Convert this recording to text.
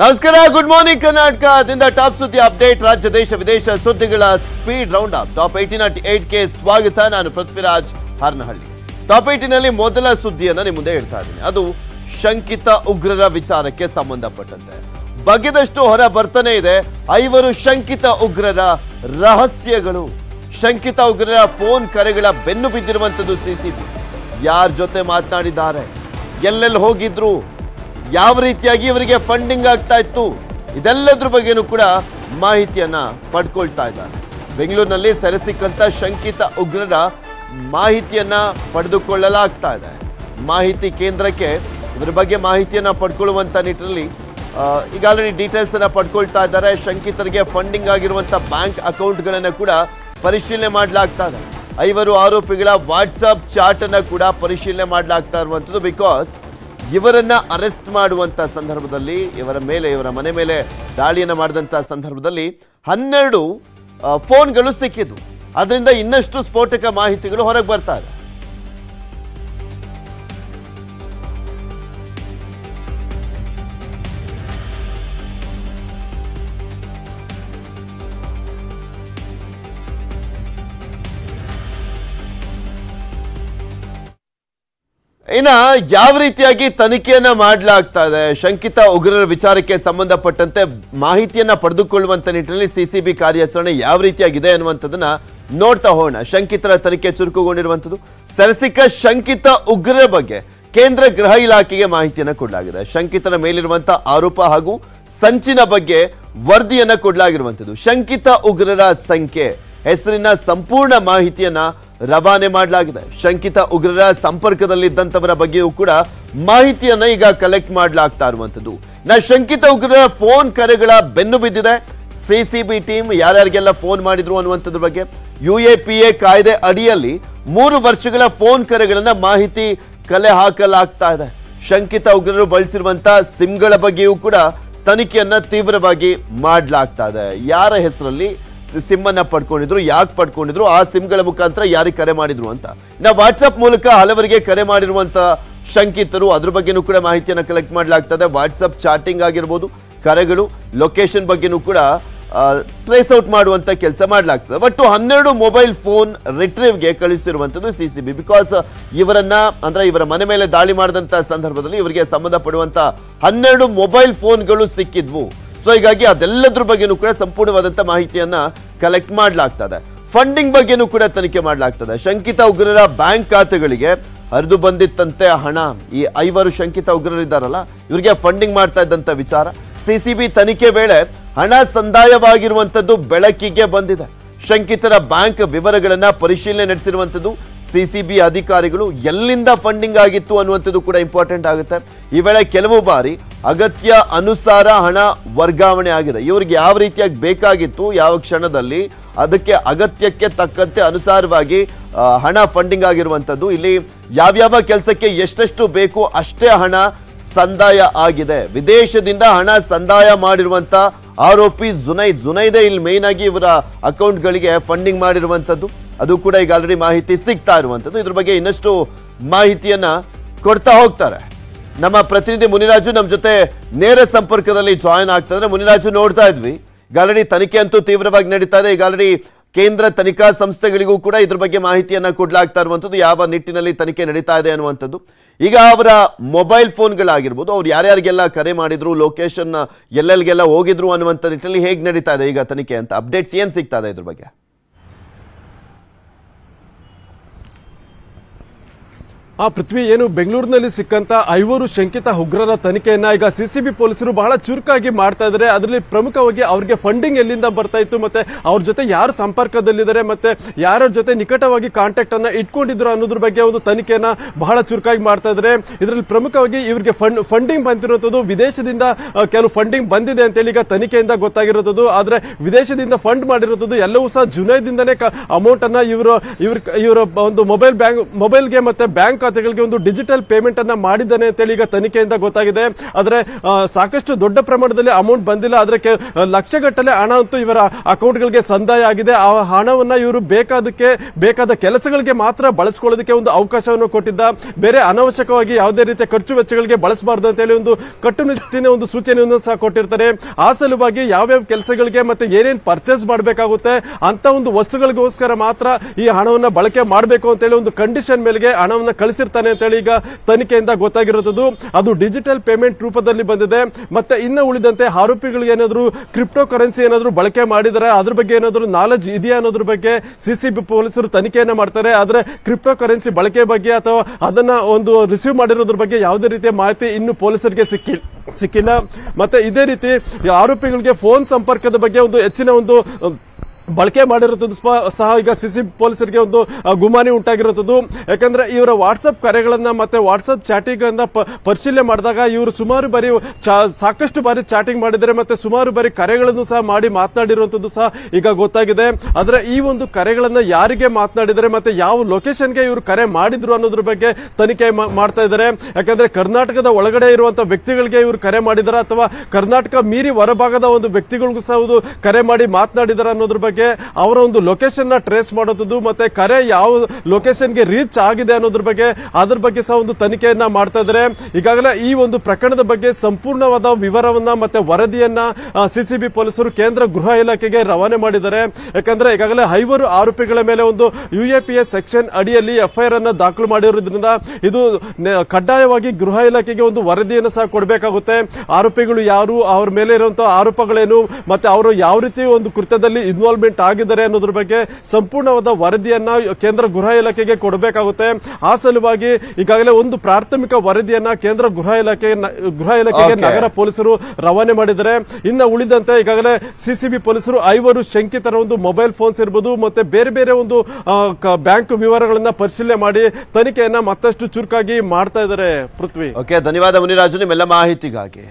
ನಮಸ್ಕಾರ good morning ಕರ್ನಾಟಕದಿಂದ top ಸುದ್ದಿ ಅಪ್ಡೇಟ್ ರಾಜ್ಯ, ದೇಶ, ವಿದೇಶ ಸುದ್ದಿಗಳ ಸ್ಪೀಡ್ ರೌಂಡ್ ಅಪ್ ಟಾಪ್ ಏಟಿನ ಏಟ್ಗೆ ಸ್ವಾಗತ, ನಾನು ಪೃಥ್ವಿರಾಜ್ ಹರ್ನಹಳ್ಳಿ. ಟಾಪ್ ಏಟಿನಲ್ಲಿ ಮೊದಲ ಸುದ್ದಿಯನ್ನು ನಿಮ್ಮ ಮುಂದೆ ಹೇಳ್ತಾ ಇದ್ದೀನಿ. ಅದು ಶಂಕಿತ ಉಗ್ರರ ವಿಚಾರಕ್ಕೆ ಸಂಬಂಧಪಟ್ಟಂತೆ. ಬಗೆದಷ್ಟು ಹೊರ ಬರ್ತಾನೆ ಇದೆ. ಐವರು ಶಂಕಿತ ಉಗ್ರರ ರಹಸ್ಯಗಳು. ಶಂಕಿತ ಉಗ್ರರ ಫೋನ್ ಕರೆಗಳ ಬೆನ್ನು ಬಿದ್ದಿರುವಂತದ್ದು ಸಿಸಿಬಿ ಯಾರ ಜೊತೆ ಮಾತನಾಡಿದ್ದಾರೆ? ಎಲ್ಲೆಲ್ಲಿ ಹೋಗಿದ್ರು? ಯಾವ ರೀತಿಯಾಗಿ ಇವರಿಗೆ ಫಂಡಿಂಗ್ ಆಗ್ತಾ ಇತ್ತು, ಇದೆಲ್ಲದ್ರ ಬಗ್ಗೆನೂ ಕೂಡ ಮಾಹಿತಿಯನ್ನ ಪಡ್ಕೊಳ್ತಾ ಇದ್ದಾರೆ. ಬೆಂಗಳೂರಿನಲ್ಲಿ ಸೆರೆ ಶಂಕಿತ ಉಗ್ರರ ಮಾಹಿತಿಯನ್ನ ಪಡೆದುಕೊಳ್ಳಲಾಗ್ತಾ ಇದೆ. ಮಾಹಿತಿ ಕೇಂದ್ರಕ್ಕೆ ಇದರ ಬಗ್ಗೆ ಮಾಹಿತಿಯನ್ನ ಪಡ್ಕೊಳ್ಳುವಂತ ನಿಟ್ಟಿನಲ್ಲಿ ಈಗ ಆಲ್ರೆಡಿ ಡೀಟೇಲ್ಸ್ ಅನ್ನ ಪಡ್ಕೊಳ್ತಾ ಇದ್ದಾರೆ. ಶಂಕಿತರಿಗೆ ಫಂಡಿಂಗ್ ಆಗಿರುವಂತ ಬ್ಯಾಂಕ್ ಅಕೌಂಟ್ಗಳನ್ನ ಕೂಡ ಪರಿಶೀಲನೆ ಮಾಡಲಾಗ್ತಾ ಇದೆ. ಐವರು ಆರೋಪಿಗಳ ವಾಟ್ಸಪ್ ಚಾಟ್ ಅನ್ನ ಕೂಡ ಪರಿಶೀಲನೆ ಮಾಡಲಾಗ್ತಾ ಇರುವಂತದ್ದು ಬಿಕಾಸ್ ಇವರನ್ನ ಅರೆಸ್ಟ್ ಮಾಡುವಂತ ಸಂದರ್ಭದಲ್ಲಿ, ಇವರ ಮೇಲೆ, ಇವರ ಮನೆ ಮೇಲೆ ದಾಳಿಯನ್ನು ಮಾಡಿದಂತ ಸಂದರ್ಭದಲ್ಲಿ ಹನ್ನೆರಡು ಫೋನ್ಗಳು ಸಿಕ್ಕಿದ್ವು ಅದರಿಂದ ಇನ್ನಷ್ಟು ಸ್ಫೋಟಕ ಮಾಹಿತಿಗಳು ಹೊರಗೆ ಬರ್ತಾ ಇದೆ. ಇನ್ನ ಯಾವ ರೀತಿಯಾಗಿ ತನಿಖೆಯನ್ನ ಮಾಡಲಾಗ್ತಾ ಇದೆ? ಶಂಕಿತ ಉಗ್ರರ ವಿಚಾರಕ್ಕೆ ಸಂಬಂಧಪಟ್ಟಂತೆ ಮಾಹಿತಿಯನ್ನ ಪಡೆದುಕೊಳ್ಳುವಂತ ನಿಟ್ಟಿನಲ್ಲಿ ಸಿಸಿಬಿ ಕಾರ್ಯಾಚರಣೆ ಯಾವ ರೀತಿಯಾಗಿದೆ ಅನ್ನುವಂಥದ್ದನ್ನು ನೋಡ್ತಾ ಹೋಗೋಣ. ಶಂಕಿತರ ತನಿಖೆ ಚುರುಕುಗೊಂಡಿರುವಂಥದ್ದು. ಸರಸಿಕ ಶಂಕಿತ ಉಗ್ರರ ಬಗ್ಗೆ ಕೇಂದ್ರ ಗೃಹ ಇಲಾಖೆಗೆ ಮಾಹಿತಿಯನ್ನು ಕೊಡಲಾಗಿದೆ. ಶಂಕಿತರ ಮೇಲಿರುವಂಥ ಆರೋಪ ಹಾಗೂ ಸಂಚಿನ ಬಗ್ಗೆ ವರದಿಯನ್ನು ಕೊಡಲಾಗಿರುವಂಥದ್ದು. ಶಂಕಿತ ಉಗ್ರರ ಸಂಖ್ಯೆ, ಹೆಸರಿನ ಸಂಪೂರ್ಣ ಮಾಹಿತಿಯನ್ನ ರವಾನೆ ಮಾಡಲಾಗಿದೆ. ಶಂಕಿತ ಉಗ್ರರ ಸಂಪರ್ಕದಲ್ಲಿದ್ದಂಥವರ ಬಗ್ಗೆಯೂ ಕೂಡ ಮಾಹಿತಿಯನ್ನು ಈಗ ಕಲೆಕ್ಟ್ ಮಾಡಲಾಗ್ತಾ ಇರುವಂಥದ್ದು. ನಾ ಶಂಕಿತ ಉಗ್ರರ ಫೋನ್ ಕರೆಗಳ ಬೆನ್ನು ಬಿದ್ದಿದೆ. ಸಿಸಿಬಿ ಟೀಮ್ ಯಾರ್ಯಾರಿಗೆಲ್ಲ ಫೋನ್ ಮಾಡಿದ್ರು ಅನ್ನುವಂಥದ್ರ ಬಗ್ಗೆ ಯು ಎ ಪಿ ಎ ಕಾಯ್ದೆ ಅಡಿಯಲ್ಲಿ ಮೂರು ವರ್ಷಗಳ ಫೋನ್ ಕರೆಗಳನ್ನ ಮಾಹಿತಿ ಕಲೆ ಹಾಕಲಾಗ್ತಾ ಇದೆ. ಶಂಕಿತ ಉಗ್ರರು ಬಳಸಿರುವಂತ ಸಿಮ್ಗಳ ಬಗ್ಗೆಯೂ ಕೂಡ ತನಿಖೆಯನ್ನ ತೀವ್ರವಾಗಿ ಮಾಡಲಾಗ್ತಾ ಇದೆ. ಯಾರ ಹೆಸರಲ್ಲಿ? ಸಿಮ್ ಅನ್ನ ಪಡ್ಕೊಂಡಿದ್ರು, ಯಾಕೆ ಪಡ್ಕೊಂಡಿದ್ರು, ಆ ಸಿಮ್ಗಳ ಮುಖಾಂತರ ಯಾರಿಗೆ ಕರೆ ಮಾಡಿದ್ರು ಅಂತ. ನಾವು ವಾಟ್ಸಪ್ ಮೂಲಕ ಹಲವರಿಗೆ ಕರೆ ಮಾಡಿರುವಂಥ ಶಂಕಿತರು, ಅದ್ರ ಬಗ್ಗೆನೂ ಕೂಡ ಮಾಹಿತಿಯನ್ನು ಕಲೆಕ್ಟ್ ಮಾಡಲಾಗ್ತದೆ. ವಾಟ್ಸಪ್ ಚಾಟಿಂಗ್ ಆಗಿರ್ಬೋದು, ಕರೆಗಳು ಲೊಕೇಶನ್ ಬಗ್ಗೆನೂ ಕೂಡ ಟ್ರೇಸ್ ಔಟ್ ಮಾಡುವಂತ ಕೆಲಸ ಮಾಡಲಾಗ್ತದೆ. ಒಟ್ಟು ಹನ್ನೆರಡು ಮೊಬೈಲ್ ಫೋನ್ ರಿಟ್ರೀವ್ಗೆ ಕಳಿಸಿರುವಂತದ್ದು ಸಿ ಸಿ ಬಿ ಬಿಕಾಸ್ ಇವರನ್ನ, ಅಂದ್ರೆ ಇವರ ಮನೆ ಮೇಲೆ ದಾಳಿ ಮಾಡಿದಂತ ಸಂದರ್ಭದಲ್ಲಿ ಇವರಿಗೆ ಸಂಬಂಧಪಡುವಂತ ಹನ್ನೆರಡು ಮೊಬೈಲ್ ಫೋನ್ಗಳು ಸಿಕ್ಕಿದ್ವು. ಸೊ ಹೀಗಾಗಿ ಅದೆಲ್ಲದ್ರ ಬಗ್ಗೆನೂ ಕೂಡ ಸಂಪೂರ್ಣವಾದಂಥ ಮಾಹಿತಿಯನ್ನ ಕಲೆಕ್ಟ್ ಮಾಡಲಾಗ್ತದೆ. ಫಂಡಿಂಗ್ ಬಗ್ಗೆನೂ ಕೂಡ ತನಿಖೆ ಮಾಡಲಾಗ್ತದೆ. ಶಂಕಿತ ಉಗ್ರರ ಬ್ಯಾಂಕ್ ಖಾತೆಗಳಿಗೆ ಹರಿದು ಬಂದಿತ್ತಂತೆ ಹಣ. ಈ ಐವರು ಶಂಕಿತ ಉಗ್ರರಿದ್ದಾರಲ್ಲ ಇವರಿಗೆ ಫಂಡಿಂಗ್ ಮಾಡ್ತಾ ಇದ್ದಂತ ವಿಚಾರ. ಸಿಸಿಬಿ ತನಿಖೆ ವೇಳೆ ಹಣ ಸಂದಾಯವಾಗಿರುವಂಥದ್ದು ಬೆಳಕಿಗೆ ಬಂದಿದೆ. ಶಂಕಿತರ ಬ್ಯಾಂಕ್ ವಿವರಗಳನ್ನ ಪರಿಶೀಲನೆ ಸಿಸಿಬಿ ಅಧಿಕಾರಿಗಳು ಎಲ್ಲಿಂದ ಫಂಡಿಂಗ್ ಆಗಿತ್ತು ಅನ್ನುವಂಥದ್ದು ಕೂಡ ಇಂಪಾರ್ಟೆಂಟ್ ಆಗುತ್ತೆ. ಈ ವೇಳೆ ಕೆಲವು ಬಾರಿ ಅಗತ್ಯ ಅನುಸಾರ ಹಣ ವರ್ಗಾವಣೆ ಆಗಿದೆ. ಇವ್ರಿಗೆ ಯಾವ ರೀತಿಯಾಗಿ ಬೇಕಾಗಿತ್ತು, ಯಾವ ಕ್ಷಣದಲ್ಲಿ ಅದಕ್ಕೆ ಅಗತ್ಯಕ್ಕೆ ತಕ್ಕಂತೆ ಅನುಸಾರವಾಗಿ ಹಣ ಫಂಡಿಂಗ್ ಆಗಿರುವಂಥದ್ದು, ಇಲ್ಲಿ ಯಾವ್ಯಾವ ಕೆಲಸಕ್ಕೆ ಎಷ್ಟೆಷ್ಟು ಬೇಕು ಅಷ್ಟೇ ಹಣ ಸಂದಾಯ ಆಗಿದೆ. ವಿದೇಶದಿಂದ ಹಣ ಸಂದಾಯ ಮಾಡಿರುವಂತ ಆರೋಪಿ ಜುನೈದ್. ಜುನೈದೇ ಇಲ್ಲಿ ಮೇನ್ ಆಗಿ ಇವರ ಅಕೌಂಟ್ಗಳಿಗೆ ಫಂಡಿಂಗ್ ಮಾಡಿರುವಂತದ್ದು ಅದು ಕೂಡ ಈಗ ಆಲ್ರೆಡಿ ಮಾಹಿತಿ ಸಿಗ್ತಾ ಇರುವಂಥದ್ದು. ಇದ್ರ ಬಗ್ಗೆ ಇನ್ನಷ್ಟು ಮಾಹಿತಿಯನ್ನ ಕೊಡ್ತಾ ಹೋಗ್ತಾರೆ. ನಮ್ಮ ಪ್ರತಿನಿಧಿ ಮುನಿರಾಜು ನಮ್ಮ ಜೊತೆ ನೇರ ಸಂಪರ್ಕದಲ್ಲಿ ಜಾಯಿನ್ ಆಗ್ತದ್ರೆ ಮುನಿರಾಜು ನೋಡ್ತಾ ಇದ್ವಿ. ಈಗ ಆಲ್ರೆಡಿ ತನಿಖೆ ಅಂತೂ ತೀವ್ರವಾಗಿ ನಡೀತಾ ಇದೆ. ಈಗ ಆಲ್ರೆಡಿ ಕೇಂದ್ರ ತನಿಖಾ ಸಂಸ್ಥೆಗಳಿಗೂ ಕೂಡ ಇದ್ರ ಬಗ್ಗೆ ಮಾಹಿತಿಯನ್ನ ಕೊಡ್ಲಾಗ್ತಾ ಇರುವಂಥದ್ದು. ಯಾವ ನಿಟ್ಟಿನಲ್ಲಿ ತನಿಖೆ ನಡೀತಾ ಇದೆ ಅನ್ನುವಂಥದ್ದು. ಈಗ ಅವರ ಮೊಬೈಲ್ ಫೋನ್ಗಳಾಗಿರ್ಬೋದು ಅವ್ರು ಯಾರ್ಯಾರಿಗೆಲ್ಲ ಕರೆ ಮಾಡಿದ್ರು ಲೊಕೇಶನ್ ಎಲ್ಲೆಲ್ಲಿಗೆಲ್ಲ ಹೋಗಿದ್ರು ಅನ್ನುವಂಥ ನಿಟ್ಟಿನಲ್ಲಿ ಹೇಗೆ ನಡೀತಾ ಇದೆ ಈಗ ತನಿಖೆ ಅಂತ. ಅಪ್ಡೇಟ್ಸ್ ಏನು ಸಿಗ್ತಾ ಇದೆ ಇದ್ರ ಬಗ್ಗೆ? ಆ ಪೃಥ್ವಿ ಏನು ಬೆಂಗಳೂರಿನಲ್ಲಿ ಸಿಕ್ಕಂತ ಐವರು ಶಂಕಿತ ಉಗ್ರರ ತನಿಖೆಯನ್ನ ಈಗ ಸಿಸಿಬಿ ಪೊಲೀಸರು ಬಹಳ ಚುರುಕಾಗಿ ಮಾಡ್ತಾ ಇದ್ದಾರೆ. ಅದರಲ್ಲಿ ಪ್ರಮುಖವಾಗಿ ಅವರಿಗೆ ಫಂಡಿಂಗ್ ಎಲ್ಲಿಂದ ಬರ್ತಾ ಇತ್ತು ಮತ್ತೆ ಅವ್ರ ಜೊತೆ ಯಾರು ಸಂಪರ್ಕದಲ್ಲಿದ್ದಾರೆ ಮತ್ತೆ ಯಾರ ಜೊತೆ ನಿಕಟವಾಗಿ ಕಾಂಟ್ಯಾಕ್ಟ್ ಅನ್ನ ಇಟ್ಕೊಂಡಿದ್ರು ಅನ್ನೋದ್ರ ಬಗ್ಗೆ ಒಂದು ತನಿಖೆಯನ್ನ ಬಹಳ ಚುರುಕಾಗಿ ಮಾಡ್ತಾ ಇದ್ದಾರೆ. ಇದರಲ್ಲಿ ಪ್ರಮುಖವಾಗಿ ಇವರಿಗೆ ಫಂಡ್ ಫಂಡಿಂಗ್ ಬಂದಿರುವಂತದ್ದು ವಿದೇಶದಿಂದ ಕೆಲವು ಫಂಡಿಂಗ್ ಬಂದಿದೆ ಅಂತೇಳಿ ಈಗ ತನಿಖೆಯಿಂದ ಗೊತ್ತಾಗಿರೋದು ಆದ್ರೆ ವಿದೇಶದಿಂದ ಫಂಡ್ ಮಾಡಿರೋದು ಎಲ್ಲವೂ ಸಹ ಜುನೈದಿಂದನೇ ಅಮೌಂಟ್ ಅನ್ನ ಇವರು, ಇವ್ರ, ಇವರ ಒಂದು ಮೊಬೈಲ್ ಬ್ಯಾಂಕ್ ಮೊಬೈಲ್ಗೆ ಮತ್ತೆ ಬ್ಯಾಂಕ್ ಖಾತೆಗಳಿಗೆ ಒಂದು ಡಿಜಿಟಲ್ ಪೇಮೆಂಟ್ ಅನ್ನ ಮಾಡಿದ್ದಾನೆ ಅಂತೇಳಿ ಈಗ ತನಿಖೆಯಿಂದ ಗೊತ್ತಾಗಿದೆ. ಆದ್ರೆ ಸಾಕಷ್ಟು ದೊಡ್ಡ ಪ್ರಮಾಣದಲ್ಲಿ ಅಮೌಂಟ್ ಬಂದಿಲ್ಲ. ಆದ್ರೆ ಲಕ್ಷಗಟ್ಟಲೆ ಹಣ ಅಂತೂ ಇವರ ಅಕೌಂಟ್ಗಳಿಗೆ ಸಂದಾಯ ಆಗಿದೆ. ಆ ಹಣವನ್ನ ಇವರು ಬೇಕಾದಕ್ಕೆ, ಬೇಕಾದ ಕೆಲಸಗಳಿಗೆ ಮಾತ್ರ ಬಳಸ್ಕೊಳ್ಳೋದಕ್ಕೆ ಒಂದು ಅವಕಾಶವನ್ನು ಕೊಟ್ಟಿದ್ದ. ಬೇರೆ ಅನವಶ್ಯಕವಾಗಿ ಯಾವುದೇ ರೀತಿಯ ಖರ್ಚು ವೆಚ್ಚಗಳಿಗೆ ಬಳಸಬಾರ್ದು ಅಂತ ಹೇಳಿ ಒಂದು ಕಟ್ಟುನಿಟ್ಟಿನ ಒಂದು ಸೂಚನೆಯನ್ನು ಸಹ ಕೊಟ್ಟಿರ್ತಾರೆ. ಆ ಸಲುವಾಗಿ ಯಾವ್ಯಾವ ಕೆಲಸಗಳಿಗೆ ಮತ್ತೆ ಏನೇನ್ ಪರ್ಚೇಸ್ ಮಾಡಬೇಕಾಗುತ್ತೆ ಅಂತ ಒಂದು ವಸ್ತುಗಳಿಗೋಸ್ಕರ ಮಾತ್ರ ಈ ಹಣವನ್ನ ಬಳಕೆ ಮಾಡಬೇಕು ಅಂತ ಹೇಳಿ ಒಂದು ಕಂಡೀಷನ್ ಮೇಲೆಗೆ ಹಣವನ್ನ ಕಳಿಸಿರ್ತಾನೆ ಅಂತ ಹೇಳಿ ಈಗ ತನಿಖೆಯಿಂದ ಗೊತ್ತಾಗಿರೋದು ಅದು ಡಿಜಿಟಲ್ ಪೇಮೆಂಟ್ ರೂಪದಲ್ಲಿ ಬಂದಿದೆ. ಮತ್ತೆ ಇನ್ನು ಉಳಿದಂತೆ ಆರೋಪಿಗಳಿಗೆ ಏನಾದ್ರು ಕ್ರಿಪ್ಟೋ ಕರೆನ್ಸಿ ಏನಾದ್ರು ಬಳಕೆ ಮಾಡಿದರೆ ಅದ್ರ ಬಗ್ಗೆ ಏನಾದ್ರು ನಾಲೆಜ್ ಇದೆಯಾ ಅನ್ನೋದ್ರ ಬಗ್ಗೆ ಸಿಸಿಬಿ ಪೊಲೀಸರು ತನಿಖೆಯನ್ನ ಮಾಡ್ತಾರೆ. ಆದ್ರೆ ಕ್ರಿಪ್ಟೋ ಕರೆನ್ಸಿ ಬಳಕೆ ಬಗ್ಗೆ ಅಥವಾ ಅದನ್ನ ಒಂದು ರಿಸೀವ್ ಮಾಡಿರೋದ್ರ ಬಗ್ಗೆ ಯಾವುದೇ ರೀತಿಯ ಮಾಹಿತಿ ಇನ್ನು ಪೊಲೀಸರಿಗೆ ಸಿಕ್ಕಿ, ಸಿಕ್ಕಿಲ್ಲ. ಮತ್ತೆ ಇದೇ ರೀತಿ ಆರೋಪಿಗಳಿಗೆ ಫೋನ್ ಸಂಪರ್ಕದ ಬಗ್ಗೆ ಒಂದು ಹೆಚ್ಚಿನ ಒಂದು ಬಳಕೆ ಮಾಡಿರುತ್ತದೆ ಸಹ ಈಗ ಸಿಸಿ ಪೊಲೀಸರಿಗೆ ಒಂದು ಗುಮಾನಿ ಉಂಟಾಗಿರುತ್ತದೆ ಯಾಕಂದ್ರೆ ಇವರ ವಾಟ್ಸ್ಆಪ್ ಕರೆಗಳನ್ನ ಮತ್ತೆ ವಾಟ್ಸ್ಆಪ್ ಚಾಟಿಂಗ್ ಅನ್ನ ಪರಿಶೀಲನೆ ಮಾಡಿದಾಗ ಇವರು ಸುಮಾರು ಬಾರಿ ಸಾಕಷ್ಟು ಬಾರಿ ಚಾಟಿಂಗ್ ಮಾಡಿದರೆ ಮತ್ತೆ ಸುಮಾರು ಬಾರಿ ಕರೆಗಳನ್ನು ಸಹ ಮಾಡಿ ಮಾತನಾಡಿರುವಂತದ್ದು ಸಹ ಈಗ ಗೊತ್ತಾಗಿದೆ. ಆದ್ರೆ ಈ ಒಂದು ಕರೆಗಳನ್ನ ಯಾರಿಗೆ ಮಾತನಾಡಿದರೆ ಮತ್ತೆ ಯಾವ ಲೊಕೇಶನ್ಗೆ ಇವರು ಕರೆ ಮಾಡಿದ್ರು ಅನ್ನೋದ್ರ ಬಗ್ಗೆ ತನಿಖೆ ಮಾಡ್ತಾ ಇದ್ದಾರೆ. ಯಾಕಂದ್ರೆ ಕರ್ನಾಟಕದ ಒಳಗಡೆ ಇರುವಂತಹ ವ್ಯಕ್ತಿಗಳಿಗೆ ಇವರು ಕರೆ ಮಾಡಿದಾರ ಅಥವಾ ಕರ್ನಾಟಕ ಮೀರಿ ಹೊರಭಾಗದ ಒಂದು ವ್ಯಕ್ತಿಗಳಿಗೂ ಸಹ ಕರೆ ಮಾಡಿ ಮಾತನಾಡಿದಾರ ಅನ್ನೋದ್ರ ಬಗ್ಗೆ ಅವರ ಒಂದು ಲೊಕೇಶನ್ನ ಟ್ರೇಸ್ ಮಾಡೋದು ಮತ್ತೆ ಕರೆ ಯಾವ ಲೊಕೇಶನ್ಗೆ ರೀಚ್ ಆಗಿದೆ ಅನ್ನೋದ್ರ ಬಗ್ಗೆ, ಅದ್ರ ಬಗ್ಗೆ ಸಹ ಒಂದು ತನಿಖೆಯನ್ನ ಮಾಡ್ತಾ ಇದ್ದಾರೆ. ಈಗಾಗಲೇ ಈ ಒಂದು ಪ್ರಕರಣದ ಬಗ್ಗೆ ಸಂಪೂರ್ಣವಾದ ವಿವರವನ್ನ ಮತ್ತೆ ವರದಿಯನ್ನ ಸಿಸಿಬಿ ಪೊಲೀಸರು ಕೇಂದ್ರ ಗೃಹ ಇಲಾಖೆಗೆ ರವಾನೆ ಮಾಡಿದ್ದಾರೆ. ಯಾಕಂದ್ರೆ ಈಗಾಗಲೇ ಐವರು ಆರೋಪಿಗಳ ಮೇಲೆ ಒಂದು ಯುಎಪಿಎಸ್ ಸೆಕ್ಷನ್ ಅಡಿಯಲ್ಲಿ ಎಫ್ಐಆರ್ ಅನ್ನ ದಾಖಲು ಮಾಡಿರೋದ್ರಿಂದ ಇದು ಕಡ್ಡಾಯವಾಗಿ ಗೃಹ ಇಲಾಖೆಗೆ ಒಂದು ವರದಿಯನ್ನು ಸಹ ಕೊಡಬೇಕಾಗುತ್ತೆ. ಆರೋಪಿಗಳು ಯಾರು, ಅವ್ರ ಮೇಲೆ ಇರುವಂತಹ ಆರೋಪಗಳೇನು, ಮತ್ತೆ ಅವರು ಯಾವ ರೀತಿ ಒಂದು ಕೃತ್ಯದಲ್ಲಿ ಇನ್ವಾಲ್ವ್ಮೆಂಟ್ ಆಗಿದ್ದಾರೆ ಅನ್ನೋದ್ರ ಬಗ್ಗೆ ಸಂಪೂರ್ಣವಾದ ವರದಿಯನ್ನ ಕೇಂದ್ರ ಗೃಹ ಇಲಾಖೆಗೆ ಕೊಡಬೇಕಾಗುತ್ತೆ. ಆ ಸಲುವಾಗಿ ಈಗಾಗಲೇ ಒಂದು ಪ್ರಾಥಮಿಕ ವರದಿಯನ್ನ ಕೇಂದ್ರ ಗೃಹ ಇಲಾಖೆ ಗೃಹ ಇಲಾಖೆಗೆ ನಗರ ಪೊಲೀಸರು ರವಾನೆ ಮಾಡಿದ್ದಾರೆ. ಇನ್ನು ಉಳಿದಂತೆ ಈಗಾಗಲೇ ಸಿಸಿಬಿ ಪೊಲೀಸರು ಐವರು ಶಂಕಿತರ ಒಂದು ಮೊಬೈಲ್ ಫೋನ್ಸ್ ಇರಬಹುದು ಮತ್ತೆ ಬೇರೆ ಬೇರೆ ಒಂದು ಬ್ಯಾಂಕ್ ವಿವರಗಳನ್ನ ಪರಿಶೀಲನೆ ಮಾಡಿ ತನಿಖೆಯನ್ನ ಮತ್ತಷ್ಟು ಚುರುಕಾಗಿ ಮಾಡ್ತಾ ಇದ್ದಾರೆ ಪೃಥ್ವಿ. ಓಕೆ ಧನ್ಯವಾದ ಮುನಿರಾಜು ನಿಮ್ಮೆಲ್ಲ ಮಾಹಿತಿಗಾಗಿ.